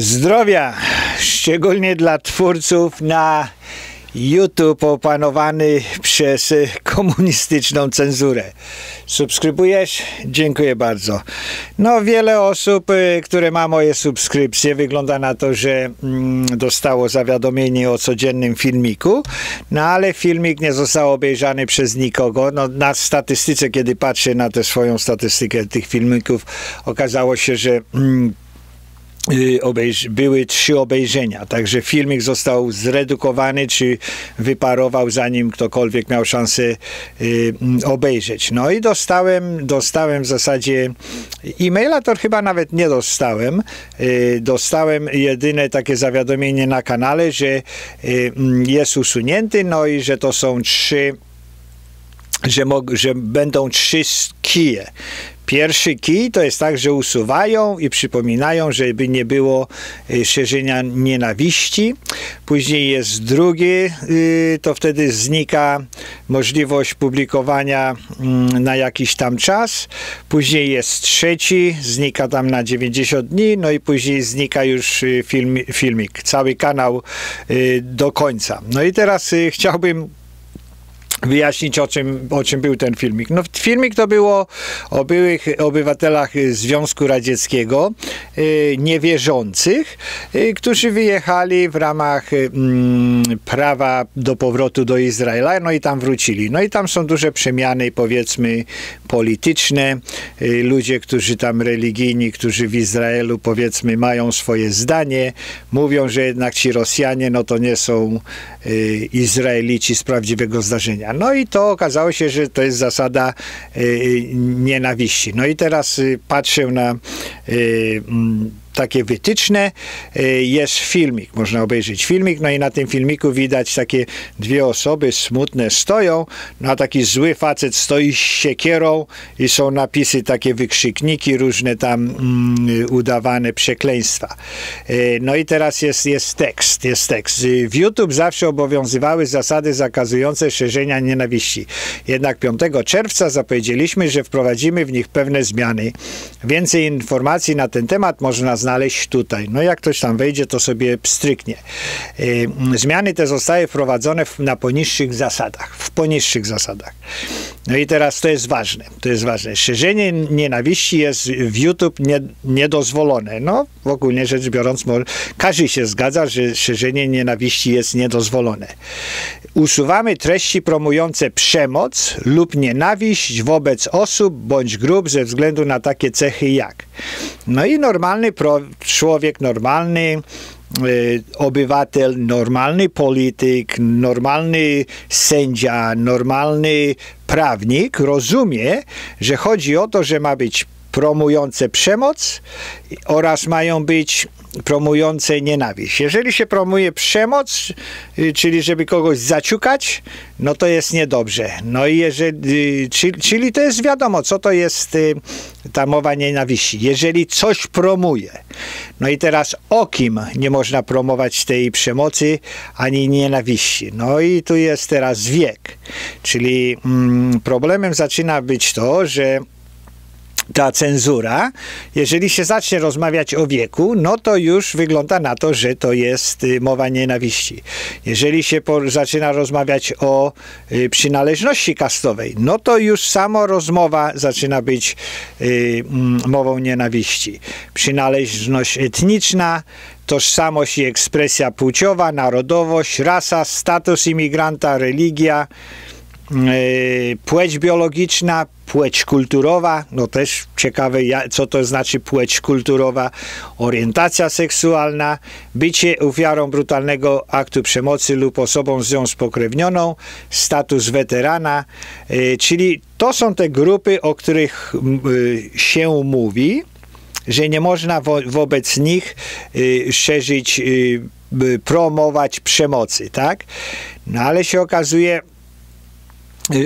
Zdrowia, szczególnie dla twórców na YouTube opanowany przez komunistyczną cenzurę. Subskrybujesz? Dziękuję bardzo. No, wiele osób, y, które ma moje subskrypcje, wygląda na to, że mm, dostało zawiadomienie o codziennym filmiku, no ale filmik nie został obejrzany przez nikogo. No, na statystyce, kiedy patrzę na tę swoją statystykę tych filmików, okazało się, że mm, były trzy obejrzenia, także filmik został zredukowany czy wyparował, zanim ktokolwiek miał szansę y, obejrzeć. No i dostałem, dostałem w zasadzie e-maila, to chyba nawet nie dostałem. Y, dostałem jedyne takie zawiadomienie na kanale, że y, jest usunięty, no i że to są trzy że, że będą trzy kije. Pierwszy kij to jest tak, że usuwają i przypominają, żeby nie było y, szerzenia nienawiści. Później jest drugi, y, to wtedy znika możliwość publikowania mm, na jakiś tam czas. Później jest trzeci, znika tam na 90 dni, no i później znika już y, film, filmik, cały kanał do końca. No i teraz chciałbym wyjaśnić, o czym, o czym był ten filmik. No, filmik to było o byłych obywatelach Związku Radzieckiego, y, niewierzących, y, którzy wyjechali w ramach y, mm, prawa do powrotu do Izraela, no i tam wrócili. No i tam są duże przemiany, powiedzmy, polityczne. Ludzie, którzy tam religijni, którzy w Izraelu, powiedzmy, mają swoje zdanie, mówią, że jednak ci Rosjanie, no to nie są Izraelici z prawdziwego zdarzenia. No i to okazało się, że to jest zasada y, nienawiści. No i teraz y, patrzę na y, takie wytyczne. Y, Jest filmik, można obejrzeć filmik, no i na tym filmiku widać takie dwie osoby smutne stoją, no a taki zły facet stoi z siekierą i są napisy, takie wykrzykniki, różne tam mm, udawane przekleństwa. Y, No i teraz jest, jest tekst, jest tekst. Y, W YouTube zawsze obowiązywały zasady zakazujące szerzenia nienawiści. Jednak 5 czerwca zapowiedzieliśmy, że wprowadzimy w nich pewne zmiany. Więcej informacji na ten temat można znaleźć tutaj. No jak ktoś tam wejdzie, to sobie pstryknie. Zmiany te zostały wprowadzone na poniższych zasadach. W poniższych zasadach. No i teraz to jest ważne. To jest ważne. Szerzenie nienawiści jest w YouTube nie, niedozwolone. No, w ogólnie rzecz biorąc, każdy się zgadza, że szerzenie nienawiści jest niedozwolone. Usuwamy treści promujące przemoc lub nienawiść wobec osób bądź grup ze względu na takie cechy jak. No i normalny pro, człowiek, normalny y, obywatel, normalny polityk, normalny sędzia, normalny prawnik rozumie, że chodzi o to, że ma być promujące przemoc oraz mają być promujące nienawiść. Jeżeli się promuje przemoc, y, czyli żeby kogoś zaciukać, no to jest niedobrze. No i jeżeli, y, czyli, czyli to jest wiadomo, co to jest y, ta mowa nienawiści. Jeżeli coś promuje, no i teraz o kim nie można promować tej przemocy ani nienawiści? No i tu jest teraz wiek. Czyli mm, problemem zaczyna być to, że ta cenzura, jeżeli się zacznie rozmawiać o wieku, no to już wygląda na to, że to jest y, mowa nienawiści. Jeżeli się po, zaczyna rozmawiać o y, przynależności kastowej, no to już samo rozmowa zaczyna być y, mm, mową nienawiści. Przynależność etniczna, tożsamość i ekspresja płciowa, narodowość, rasa, status imigranta, religia, płeć biologiczna, płeć kulturowa, no też ciekawe, co to znaczy płeć kulturowa, orientacja seksualna, bycie ofiarą brutalnego aktu przemocy lub osobą z nią spokrewnioną, status weterana, yy, czyli to są te grupy, o których yy, się mówi, że nie można wo- wobec nich szerzyć, promować przemocy, tak? No ale się okazuje,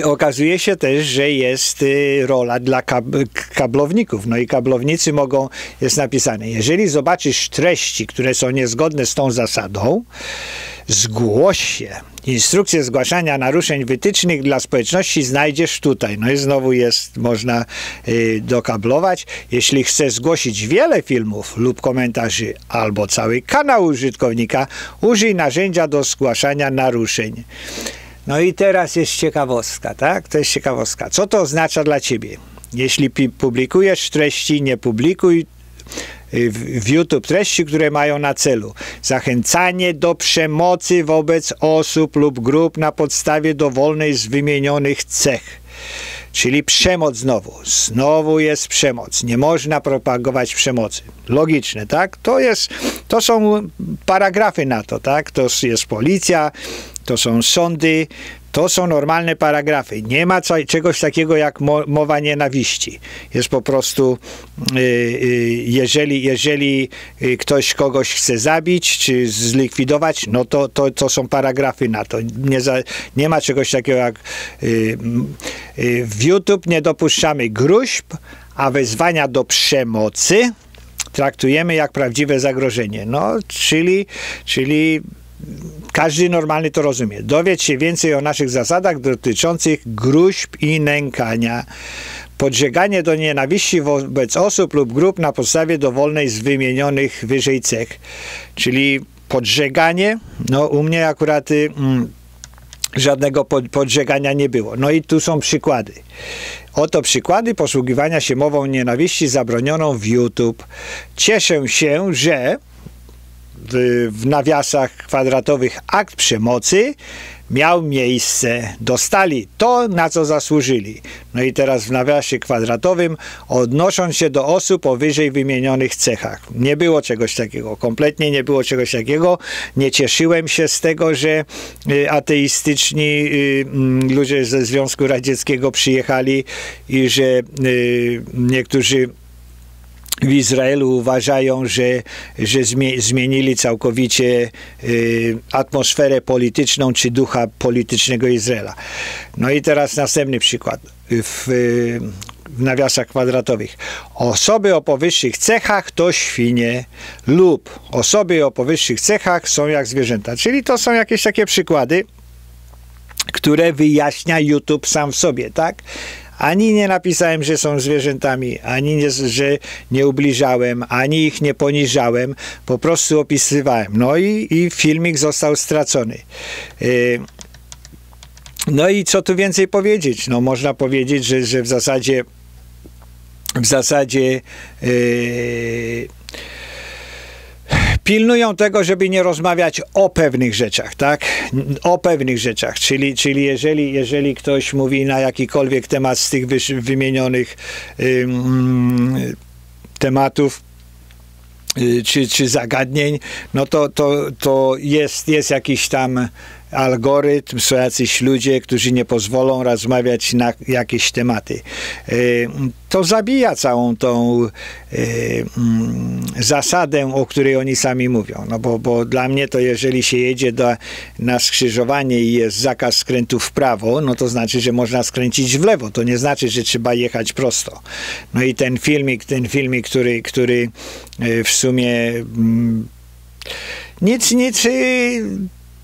Okazuje się też, że jest y, rola dla kab- kablowników. No i kablownicy mogą, jest napisane, jeżeli zobaczysz treści, które są niezgodne z tą zasadą, zgłoś się. Instrukcję zgłaszania naruszeń wytycznych dla społeczności znajdziesz tutaj. No i znowu jest, można y, dokablować. Jeśli chcesz zgłosić wiele filmów lub komentarzy albo cały kanał użytkownika, użyj narzędzia do zgłaszania naruszeń. No i teraz jest ciekawostka, tak? To jest ciekawostka. Co to oznacza dla ciebie? Jeśli publikujesz treści, nie publikuj y, w YouTube treści, które mają na celu zachęcanie do przemocy wobec osób lub grup na podstawie dowolnej z wymienionych cech. Czyli przemoc znowu. Znowu jest przemoc. Nie można propagować przemocy. Logiczne, tak? To, jest, to są paragrafy na to, tak? To jest policja, to są sądy, to są normalne paragrafy. Nie ma czegoś takiego jak mowa nienawiści. Jest po prostu, y, y, jeżeli, jeżeli y, ktoś kogoś chce zabić czy zlikwidować, no to, to, to są paragrafy na to. Nie, za, nie ma czegoś takiego jak w YouTube nie dopuszczamy gruźb, a wezwania do przemocy traktujemy jak prawdziwe zagrożenie. No, czyli, czyli każdy normalny to rozumie. Dowiedz się więcej o naszych zasadach dotyczących gruźb i nękania. Podżeganie do nienawiści wobec osób lub grup na podstawie dowolnej z wymienionych wyżej cech. Czyli podżeganie, no u mnie akurat y, mm, żadnego pod, podżegania nie było. No i tu są przykłady. Oto przykłady posługiwania się mową nienawiści zabronioną w YouTube. Cieszę się, że w, w nawiasach kwadratowych akt przemocy miał miejsce. Dostali to, na co zasłużyli. No i teraz w nawiasie kwadratowym odnosząc się do osób o wyżej wymienionych cechach. Nie było czegoś takiego. Kompletnie nie było czegoś takiego. Nie cieszyłem się z tego, że y, ateistyczni y, mm, ludzie ze Związku Radzieckiego przyjechali i że y, niektórzy w Izraelu uważają, że, że zmienili całkowicie y, atmosferę polityczną czy ducha politycznego Izraela. No i teraz następny przykład. W, w nawiasach kwadratowych. Osoby o powyższych cechach to świnie lub osoby o powyższych cechach są jak zwierzęta. Czyli to są jakieś takie przykłady, które wyjaśnia YouTube sam w sobie, tak? Ani nie napisałem, że są zwierzętami, ani nie, że nie ubliżałem, ani ich nie poniżałem, po prostu opisywałem. No i, i filmik został stracony. Y, no i co tu więcej powiedzieć? No można powiedzieć, że, że w zasadzie w zasadzie yy, pilnują tego, żeby nie rozmawiać o pewnych rzeczach, tak? O pewnych rzeczach, czyli, czyli jeżeli, jeżeli ktoś mówi na jakikolwiek temat z tych wymienionych ym, tematów, y, czy, czy zagadnień, no to, to, to jest, jest jakiś tam algorytm, są jacyś ludzie, którzy nie pozwolą rozmawiać na jakieś tematy. E, to zabija całą tą e, mm, zasadę, o której oni sami mówią. No bo, bo dla mnie to jeżeli się jedzie do, na skrzyżowanie i jest zakaz skrętu w prawo, no to znaczy, że można skręcić w lewo. To nie znaczy, że trzeba jechać prosto. No i ten filmik, ten filmik, który, który e, w sumie mm, nic, nic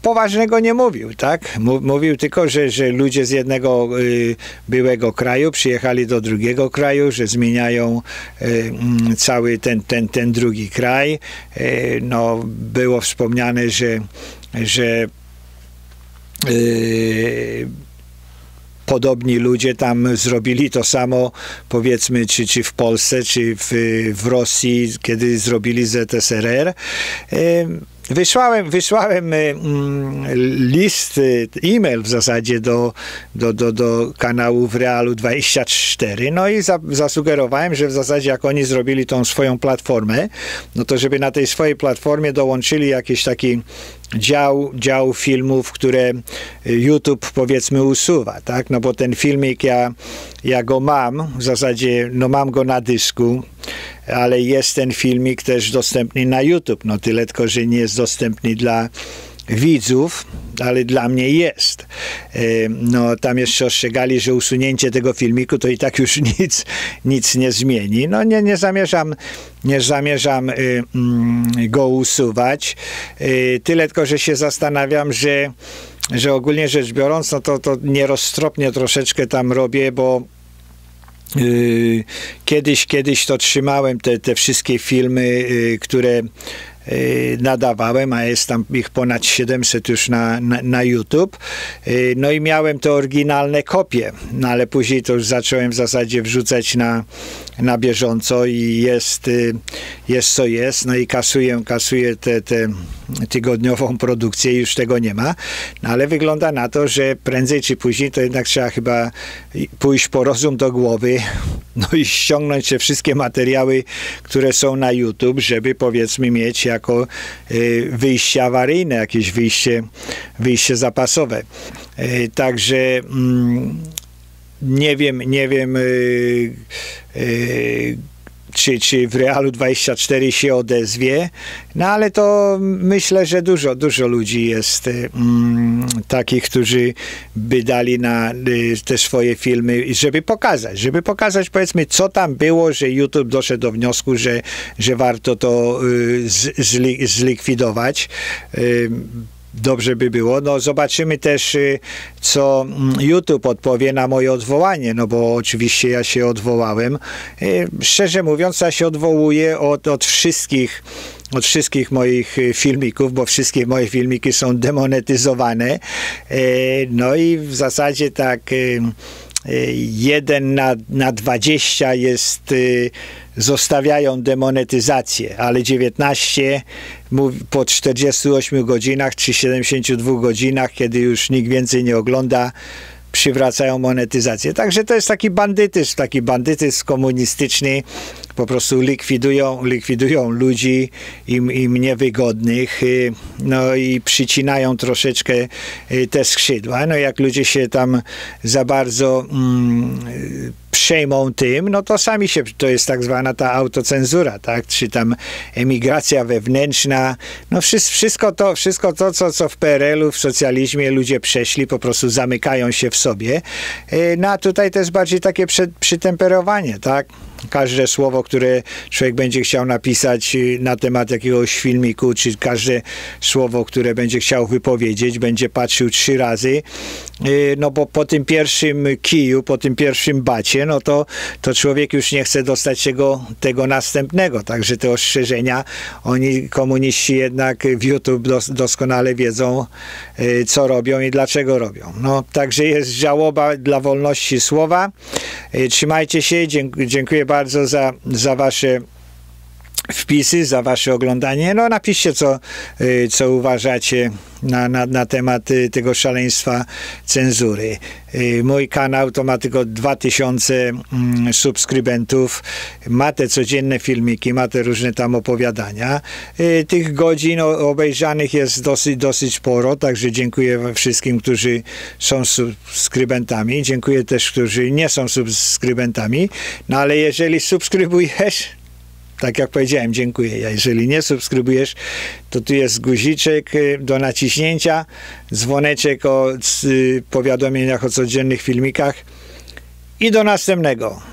poważnego nie mówił, tak? Mówił tylko, że, że ludzie z jednego y, byłego kraju przyjechali do drugiego kraju, że zmieniają y, mm, cały ten, ten, ten drugi kraj. Y, no, było wspomniane, że, że y, podobni ludzie tam zrobili to samo, powiedzmy, czy, czy w Polsce, czy w, w Rosji, kiedy zrobili ZSRR. Wysłałem, wysłałem mm, list, e-mail w zasadzie do, do, do, do kanału w Realu 24, no i za, zasugerowałem, że w zasadzie jak oni zrobili tą swoją platformę, no to żeby na tej swojej platformie dołączyli jakiś taki dział, dział filmów, które YouTube powiedzmy usuwa, tak? No bo ten filmik ja, ja go mam, w zasadzie no mam go na dysku, ale jest ten filmik też dostępny na YouTube, no tyle tylko, że nie jest dostępny dla widzów, ale dla mnie jest. E, no, tam jeszcze ostrzegali, że usunięcie tego filmiku to i tak już nic, nic nie zmieni. No, nie, nie zamierzam, nie zamierzam y, mm, go usuwać. Y, tyle tylko, że się zastanawiam, że że ogólnie rzecz biorąc, no to, to nieroztropnie troszeczkę tam robię, bo kiedyś, kiedyś to trzymałem te, te wszystkie filmy, yy, które nadawałem, a jest tam ich ponad 700 już na, na, na, YouTube. Y, no i miałem te oryginalne kopie, no ale później to już zacząłem w zasadzie wrzucać na, na bieżąco i jest, y, jest co jest, no i kasuję, kasuję tę tygodniową produkcję, już tego nie ma, no ale wygląda na to, że prędzej czy później to jednak trzeba chyba pójść po rozum do głowy, no i ściągnąć te wszystkie materiały, które są na YouTube, żeby powiedzmy mieć jako y, wyjście awaryjne, jakieś wyjście, wyjście zapasowe. Y, także mm, nie wiem, nie wiem y, czy, czy w Realu 24 się odezwie, no ale to myślę, że dużo, dużo ludzi jest mm, takich, którzy by dali na y, te swoje filmy, żeby pokazać, żeby pokazać powiedzmy, co tam było, że YouTube doszedł do wniosku, że, że warto to y, z, zli, zlikwidować. Y, dobrze by było. No zobaczymy też, y, co mm, YouTube odpowie na moje odwołanie, no bo oczywiście ja się odwołałem. Y, szczerze mówiąc, ja się odwołuję od, od wszystkich od wszystkich moich y, filmików, bo wszystkie moje filmiki są demonetyzowane. No i w zasadzie tak jeden na, na 20 jest zostawiają demonetyzację, ale 19 po 48 godzinach czy 72 godzinach, kiedy już nikt więcej nie ogląda, przywracają monetyzację. Także to jest taki bandytyzm, taki bandytyzm komunistyczny. Po prostu likwidują, likwidują ludzi im, im niewygodnych, y, no i przycinają troszeczkę y, te skrzydła. No jak ludzie się tam za bardzo mm, przejmą tym, no to sami się, to jest tak zwana ta autocenzura, tak, czy tam emigracja wewnętrzna, no wszystko to, wszystko to co, co w PRL-u, w socjalizmie ludzie przeszli, po prostu zamykają się w sobie, e, no a tutaj to jest bardziej takie przytemperowanie, tak, każde słowo, które człowiek będzie chciał napisać y, na temat jakiegoś filmiku, czy każde słowo, które będzie chciał wypowiedzieć, będzie patrzył trzy razy, y, no bo po tym pierwszym kiju, po tym pierwszym bacie, no to, to człowiek już nie chce dostać tego, tego następnego. Także te ostrzeżenia, oni, komuniści jednak w YouTube dos, doskonale wiedzą, y, co robią i dlaczego robią. No, także jest żałoba dla wolności słowa. Trzymajcie się, dziękuję bardzo za, za wasze wpisy, za wasze oglądanie. No napiszcie, co, y, co uważacie na, na, na temat y, tego szaleństwa cenzury. Y, mój kanał to ma tylko 2000 mm, subskrybentów. Ma te codzienne filmiki, ma te różne tam opowiadania. Tych godzin obejrzanych jest dosyć, dosyć sporo, także dziękuję wszystkim, którzy są subskrybentami. Dziękuję też, którzy nie są subskrybentami. No ale jeżeli subskrybujesz, tak jak powiedziałem, dziękuję. Jeżeli nie subskrybujesz, to tu jest guziczek y, do naciśnięcia, dzwoneczek o y, powiadomieniach o codziennych filmikach i do następnego.